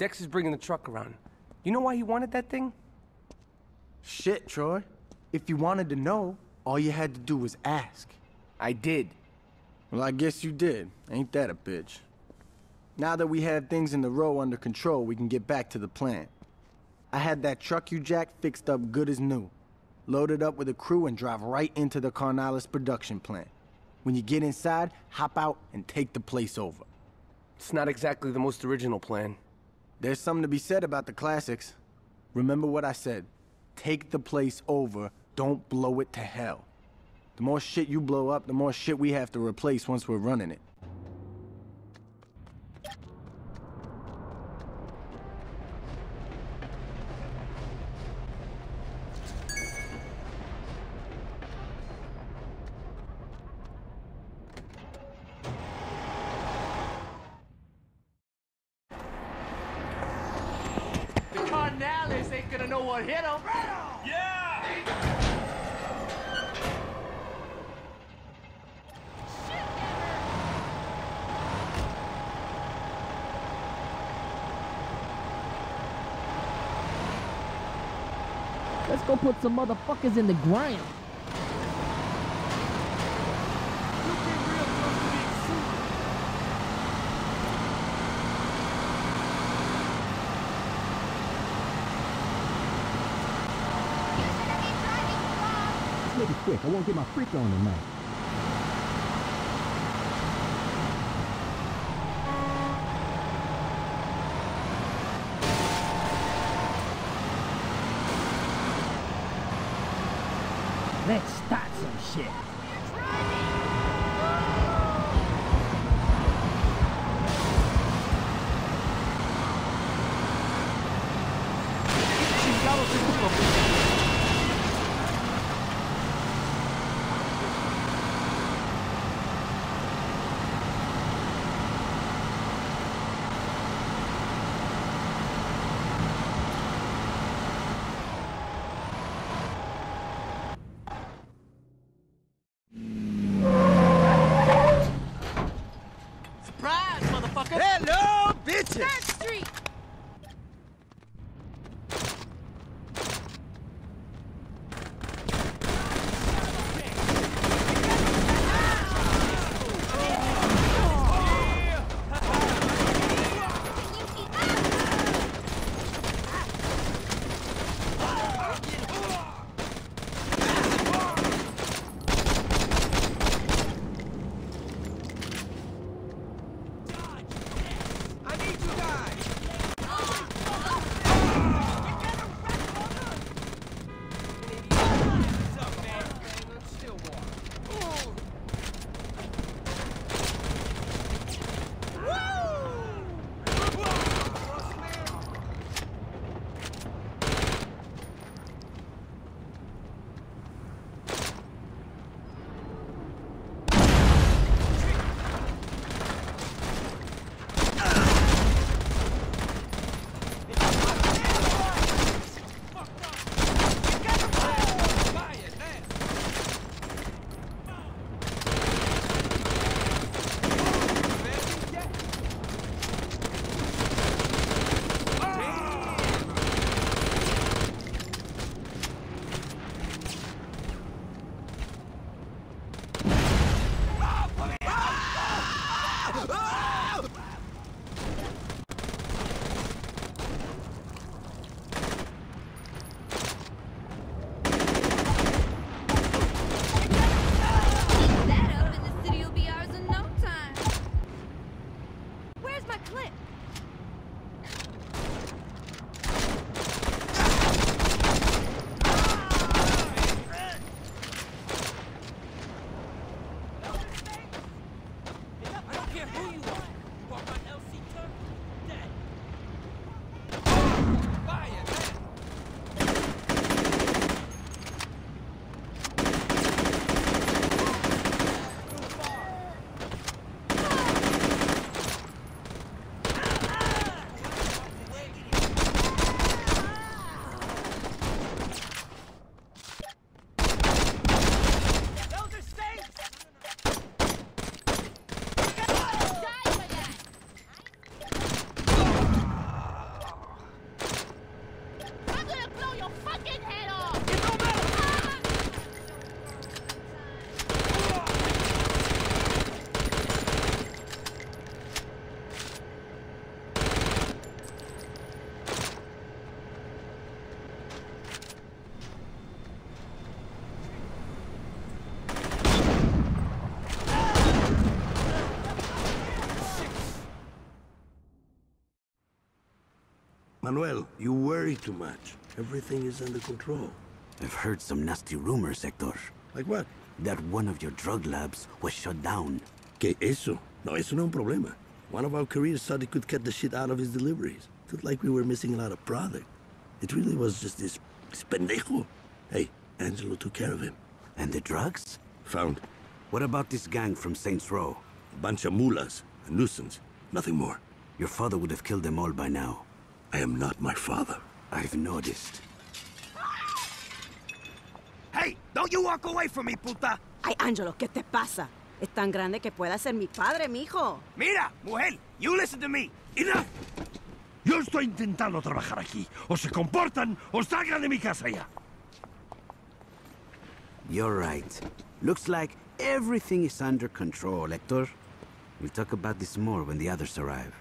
Dex is bringing the truck around. You know why he wanted that thing? Shit, Troy. If you wanted to know, all you had to do was ask. I did. Well, I guess you did. Ain't that a bitch? Now that we have things in the row under control, we can get back to the plan. I had that truck you jacked fixed up good as new. Load it up with a crew and drive right into the Carnales production plant. When you get inside, hop out and take the place over. It's not exactly the most original plan. There's something to be said about the classics. Remember what I said. Take the place over, don't blow it to hell. The more shit you blow up, the more shit we have to replace once we're running it. Ain't gonna know what hit them. Let's go put some motherfuckers in the ground. Make it quick. I won't get my freak on tonight. Let's start some shit. Surprise, motherfucker! Hello, bitches! Street. Manuel, you worry too much. Everything is under control. I've heard some nasty rumors, Hector. Like what? That one of your drug labs was shut down. Que eso? No, eso no es un problema. One of our careers thought he could cut the shit out of his deliveries. Felt like we were missing a lot of product. It really was just this, this pendejo. Hey, Angelo took care of him. And the drugs? Found What about this gang from Saints Row? a bunch of mulas, a nuisance. Nothing more. Your father would have killed them all by now. I am not my father. I've noticed. Hey, don't you walk away from me, puta. Ay, Angelo, ¿qué te pasa? Es tan grande que pueda ser mi padre, mijo. Mira, mujer, you listen to me. Enough. Yo estoy intentando trabajar aquí. O se comportan o salgan de mi casa ya. You're right. Looks like everything is under control, Hector. We'll talk about this more when the others arrive.